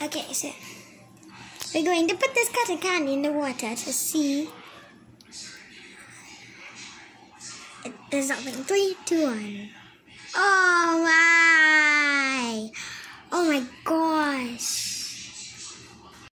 Okay, so we're going to put this cotton candy in the water to see. It dissolving. Three, two, one.